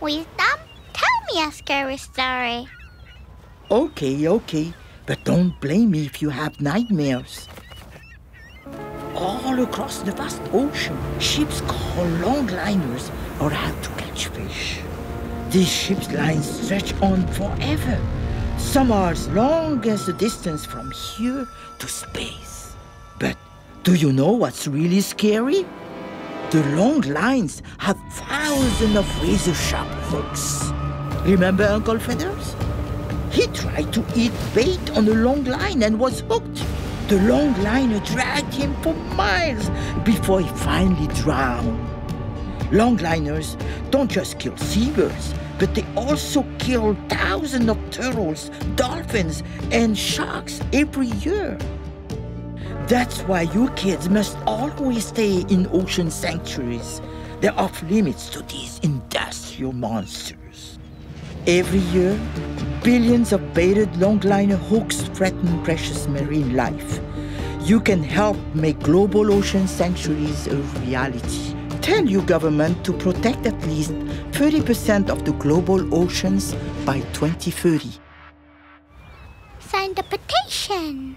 Wisdom, tell me a scary story. Okay, okay, but don't blame me if you have nightmares. All across the vast ocean, ships called longliners are out to catch fish. These ships' lines stretch on forever. Some are as long as the distance from here to space. But do you know what's really scary? The long lines have thousands of razor sharp hooks. Remember Uncle Feathers? He tried to eat bait on a long line and was hooked. The long line dragged him for miles before he finally drowned. Longliners don't just kill seabirds, but they also kill thousands of turtles, dolphins, and sharks every year. That's why you kids must always stay in ocean sanctuaries. They're off limits to these industrial monsters. Every year, billions of baited longliner hooks threaten precious marine life. You can help make global ocean sanctuaries a reality. Tell your government to protect at least 30% of the global oceans by 2030. Sign the petition.